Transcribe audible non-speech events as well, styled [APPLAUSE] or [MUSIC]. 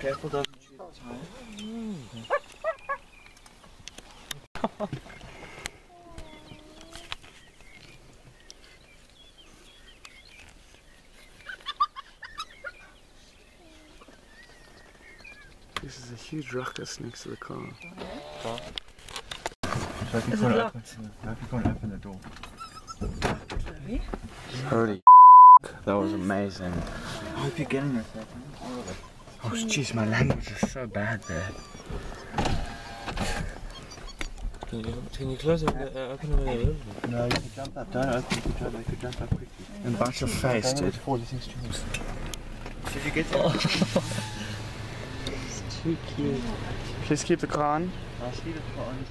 Careful, doesn't chew the tire. This is a huge ruckus next to the car. So if you can't open, if you can't open the door. Holy [LAUGHS] that was amazing. I hope you're getting this. Oh jeez, my language is so bad there. Can you, can you close it? Uh, open it a little bit. No, you can jump up. Don't open. You can jump. They could jump up quickly. And bite your face, dude. Fall. These things choose. Did you get there? [LAUGHS] Too cute. Please keep the car on. I'll see the car on.